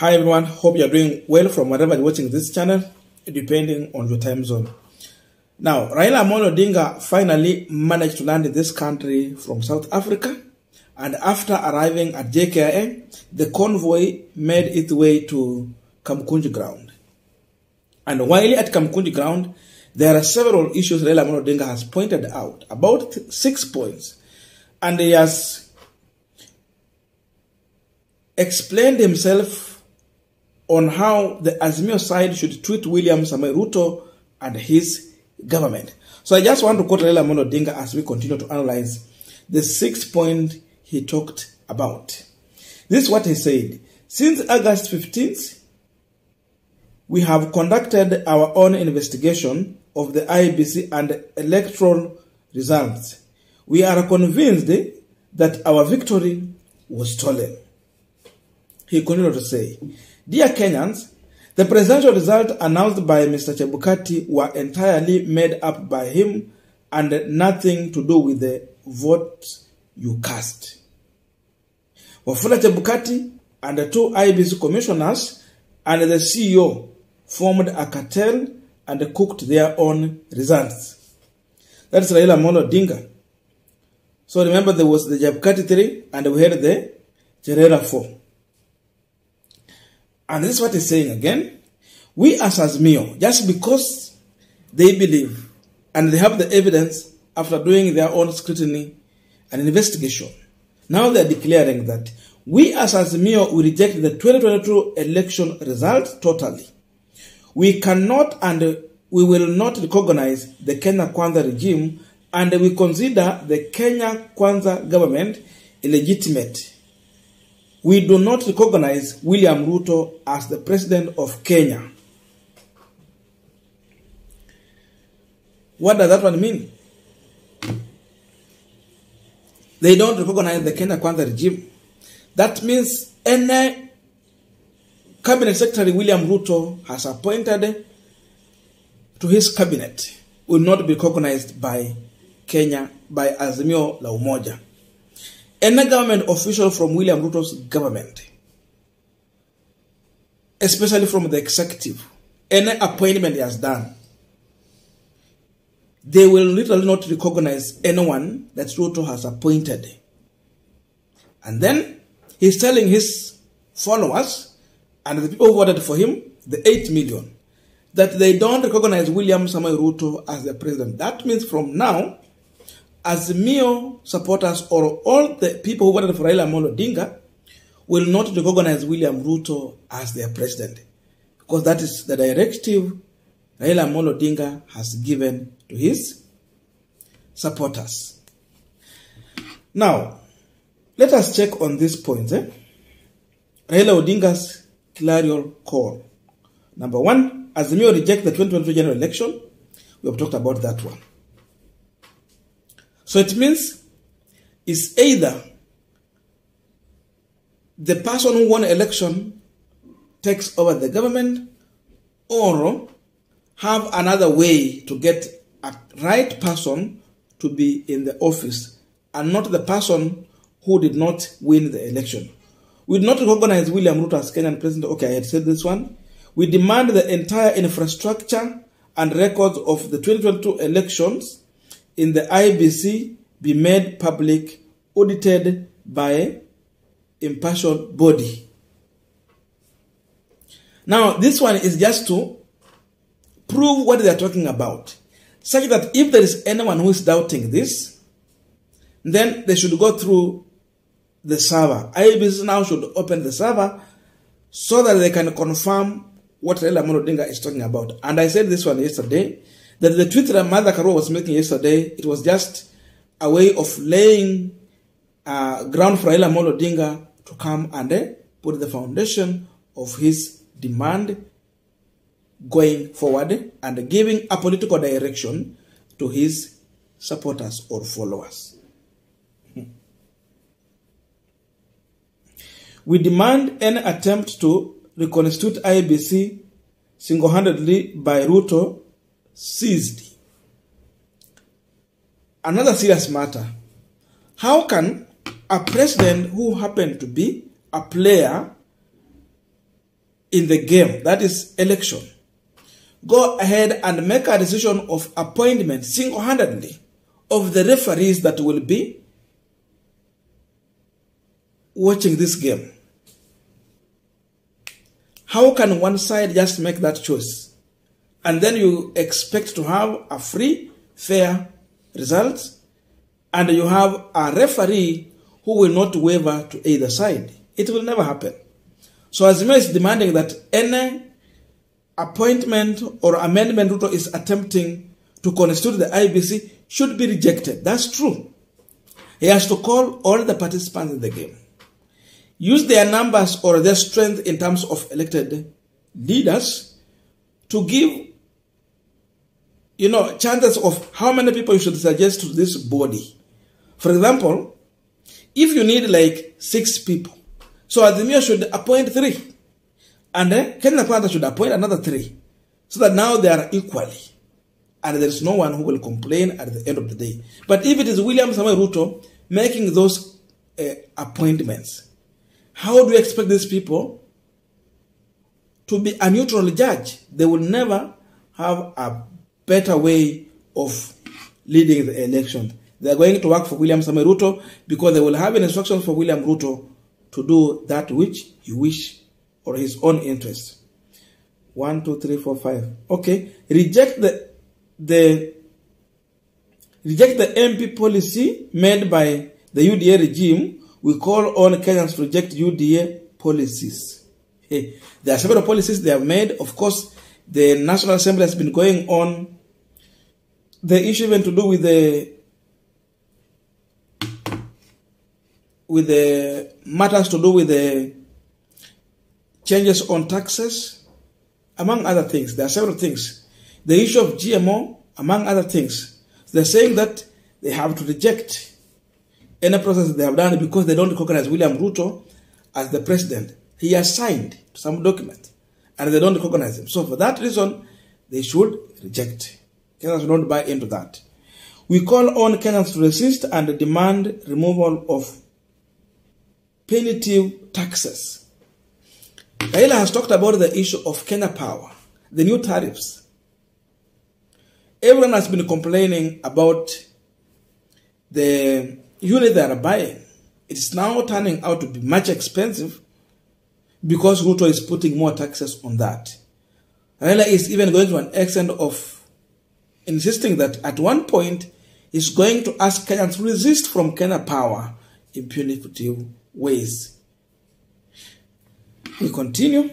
Hi everyone, hope you're doing well from wherever you're watching this channel, depending on your time zone. Now, Raila Amolo Odinga finally managed to land in this country from South Africa, and after arriving at JKIA, the convoy made its way to Kamukunji ground. And while at Kamukunji ground, there are several issues Raila Amolo Odinga has pointed out, about six points, and he has explained himself on how the Azimio side should treat William Samoei Ruto and his government. So I just want to quote Amolo Odinga as we continue to analyze the sixth point he talked about. This is what he said. Since August 15th, we have conducted our own investigation of the IEBC and electoral results. We are convinced that our victory was stolen. He continued to say, Dear Kenyans, the presidential results announced by Mr. Chebukati were entirely made up by him and nothing to do with the vote you cast. Wafula Chebukati and the two IEBC commissioners and the CEO formed a cartel and cooked their own results. That's Raila Amolo Odinga. So remember there was the Chebukati 3 and we had the Cherera 4. And this is what he's saying again. We as Azimio, just because they believe and they have the evidence after doing their own scrutiny and investigation, now they're declaring that we as Azimio will reject the 2022 election result totally. We cannot and we will not recognize the Kenya Kwanza regime and we consider the Kenya Kwanza government illegitimate. We do not recognize William Ruto as the president of Kenya. What does that one mean? They don't recognize the Kenya Kwanza regime. That means any cabinet secretary William Ruto has appointed to his cabinet will not be recognized by Kenya, by Azimio la Umoja. Any government official from William Ruto's government, especially from the executive, any appointment he has done, they will literally not recognize anyone that Ruto has appointed. And then he's telling his followers and the people who voted for him, the 8 million, that they don't recognize William Samoei Ruto as the president. That means from now, Azimio supporters or all the people who voted for Raila Odinga will not recognize William Ruto as their president because that is the directive Raila Odinga has given to his supporters. Now, let us check on these points. Eh? Raila Odinga's clarion call. Number one, Azimio reject the 2022 general election. We have talked about that one. So it means it's either the person who won election takes over the government or have another way to get a right person to be in the office and not the person who did not win the election. We do not recognize William Ruto as Kenyan president. Okay, I had said this one. We demand the entire infrastructure and records of the 2022 elections in the IEBC be made public, audited by impartial body. Now, this one is just to prove what they are talking about, such that if there is anyone who is doubting this, then they should go through the server. IEBC now should open the server so that they can confirm what Raila Odinga is talking about. And I said this one yesterday, that the tweet that Martha Karua was making yesterday, it was just a way of laying uh, ground for Raila Amolo Odinga to come and uh, put the foundation of his demand going forward and giving a political direction to his supporters or followers. We demand any attempt to reconstitute IEBC single-handedly by Ruto seized. Another serious matter. How can a president who happened to be a player in the game, that is election, go ahead and make a decision of appointment single handedly of the referees that will be watching this game. How can one side just make that choice? And then you expect to have a free, fair result, and you have a referee who will not waver to either side. It will never happen. So Azimio is demanding that any appointment or amendment Ruto is attempting to constitute the IEBC should be rejected. That's true. He has to call all the participants in the game use their numbers or their strength in terms of elected leaders to give you know chances of how many people you should suggest to this body. For example if you need like six people so Azimio should appoint three. And then Kenya Kwanza should appoint another three so that now they are equally. And there is no one who will complain at the end of the day. But if it is William Samoei Ruto making those uh, appointments how do you expect these people to be a neutral judge? They will never have a better way of leading the election. They are going to work for William Samoei Ruto because they will have an instruction for William Ruto to do that which he wish or his own interest. One, two, three, four, five. Okay. Reject the the reject the MP policy made by the UDA regime we call on Kenyans to reject UDA policies. Hey, there are several policies they have made. Of course, the National Assembly has been going on. The issue even to do with the with the matters to do with the changes on taxes, among other things. There are several things. The issue of GMO, among other things. They're saying that they have to reject any process they have done because they don't recognize William Ruto as the president. He has signed some document and they don't recognize him. So for that reason, they should reject. Kenyans should not buy into that. We call on Kenyans to resist and demand removal of punitive taxes. Raila has talked about the issue of Kenya Power, the new tariffs. Everyone has been complaining about the unit they are buying, it's now turning out to be much expensive because Ruto is putting more taxes on that. Raila is even going to an extent of insisting that at one point he's going to ask Kenyans to resist from Kenya power in punitive ways. We continue.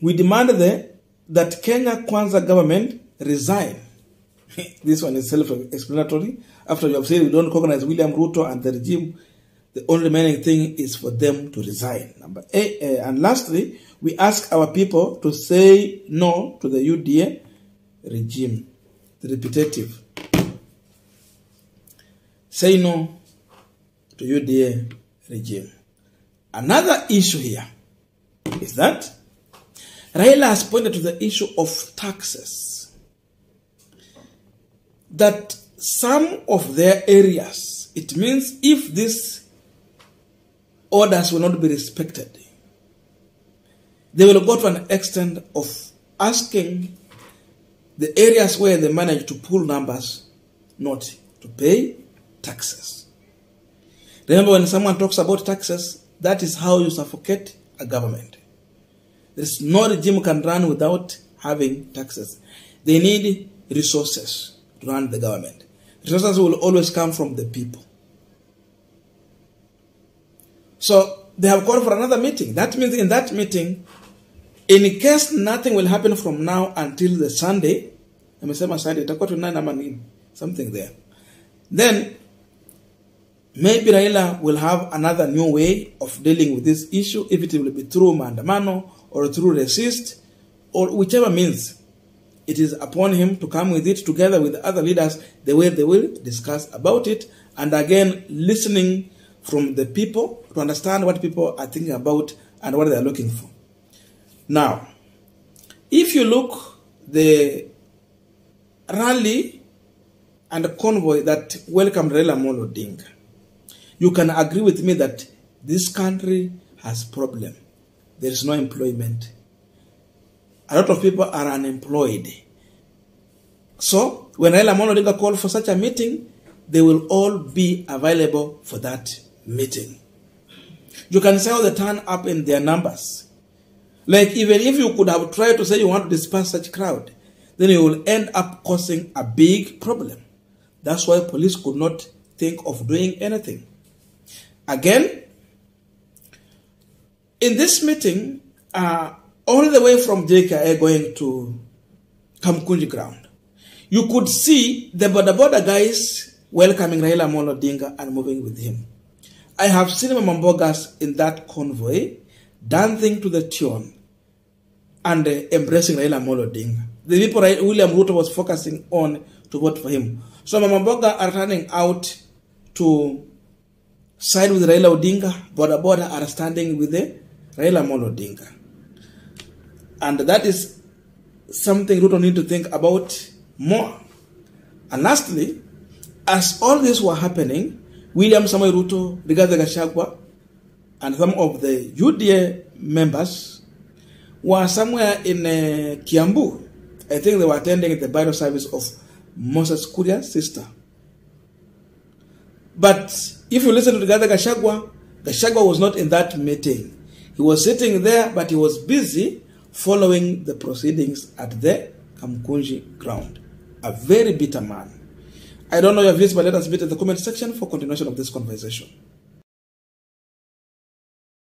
We demand the, that Kenya Kwanza government resign. this one is self-explanatory after you have said we don't recognize William Ruto and the regime, the only remaining thing is for them to resign. Number eight, uh, and lastly, we ask our people to say no to the UDA regime, the repetitive. Say no to UDA regime. Another issue here is that Raila has pointed to the issue of taxes. That some of their areas, it means if these orders will not be respected, they will go to an extent of asking the areas where they manage to pull numbers not to pay taxes. Remember, when someone talks about taxes, that is how you suffocate a government. There is no regime can run without having taxes. They need resources to run the government. Resources will always come from the people. So they have called for another meeting. That means in that meeting, in case nothing will happen from now until the Sunday, Sunday something there. Then maybe Raila will have another new way of dealing with this issue, if it will be through maandamano or through resist or whichever means it is upon him to come with it together with other leaders the way they will discuss about it and again listening from the people to understand what people are thinking about and what they are looking for now if you look the rally and the convoy that welcomed Raila Amolo Odinga you can agree with me that this country has problem there is no employment a lot of people are unemployed. So, when Raila Amolo Odinga called for such a meeting, they will all be available for that meeting. You can see how they turn up in their numbers. Like, even if you could have tried to say you want to disperse such crowd, then you will end up causing a big problem. That's why police could not think of doing anything. Again, in this meeting, uh, all the way from JKIA going to Kamukunji ground, you could see the boda boda guys welcoming Raila Amolo Odinga and moving with him. I have seen Mambogas in that convoy dancing to the tune and uh, embracing Raila Odinga. The people William Ruto was focusing on to vote for him. So Mamboga are running out to side with Raila Odinga. Boda boda are standing with the Raila Amolo Odinga. And that is something Ruto need to think about more. And lastly, as all this were happening, William Samoei Ruto, Rigathi Gachagua, and some of the UDA members were somewhere in uh, Kiambu. I think they were attending the burial service of Moses Kuria's sister. But if you listen to the Rigathi Gachagua, Gachagua was not in that meeting. He was sitting there, but he was busy following the proceedings at the Kamukunji ground. A very bitter man. I don't know your views, but let us meet in the comment section for continuation of this conversation.